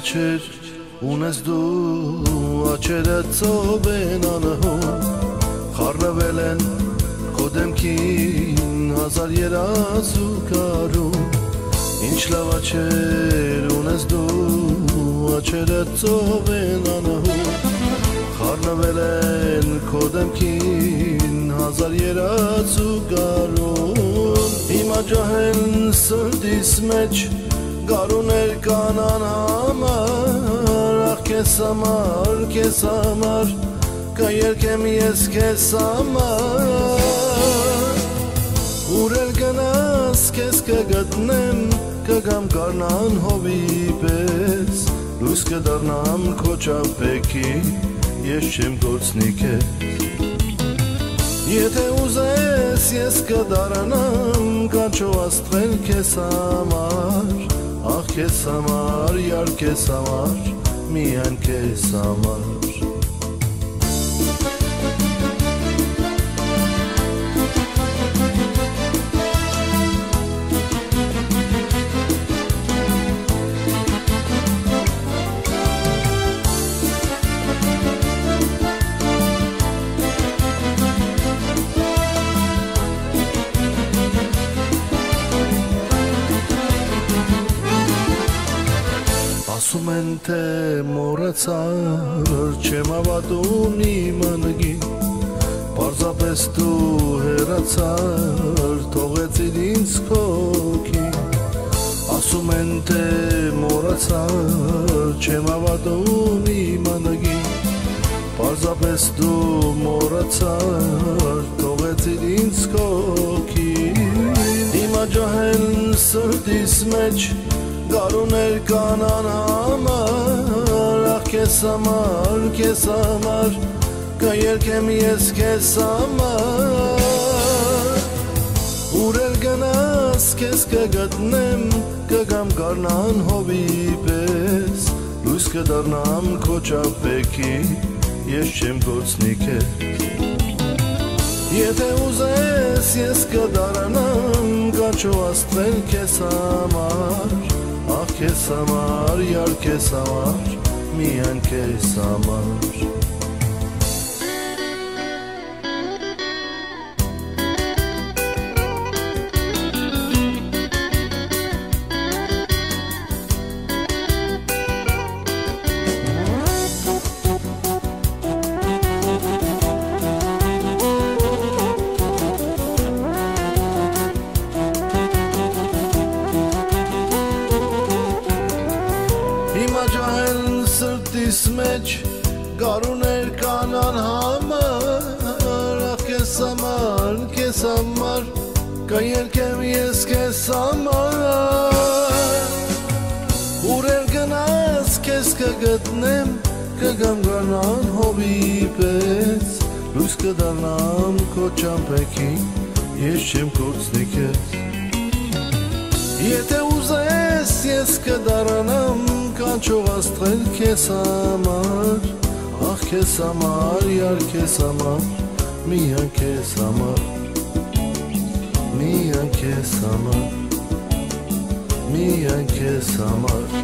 աչեր ունես դու աչերը ծով են անհուն խառնվել են քո դեմքին հազար երազ ու կարում ինչ լավ աչեր ունես դու աչերը ծով են անհուն խառնվել են քո դեմքին հազար երազ ու կարում հիմա ջահել սրտիս մեջ գարուներ կանան համար ախ քեզ համար քեզ համար կերկեմ ես քեզ համար ուրել գնաս քեզ կգտնեմ կգամ կարնան հովի պես լույս կդառնամ քո ճապեքի ես չեմ գործնի քեզ Եթե ուզես ես կդարանամ կանչո աստղել քեզ համար Ախ քեզ համար, յար քեզ համար, միայն քեզ համար մոռացար, չեմ ավատում իմ անգին Պարզապես դու հեռացար, թողեցիր ինձ քոքին Ասում են թե մոռացար, չեմ ավատում իմ անգին Պարզապես դու մոռացար, թողեցիր ինձ քոքին Հիմա ջահել սրտիս մեջ Գարուներ կանան համար Կեզ համար, կեզ համար Կերկեմ ես կեզ համար Ուրել գնաս կեզ կգտնեմ Կգամ կարնան հովի պես Լույս կդարնամ քո ճապեքի Ես չեմ գործնի կեզ Եթե ուզես ես կդարանամ Կաչո աստվել կեզ համար Ախ քեզ համար, յար քեզ համար, միայն քեզ համար կգտնեմ Կգամ գանան հովի պես Լույս կդառնամ քո ճամպեքի Ես չեմ կործնի կեզ Եթե ուզես ես կդարանամ կանչող աստղել քեզ համար Ախ քեզ համար, յար քեզ համար, միայն քեզ համար Միայն քեզ համար, միայն քեզ համար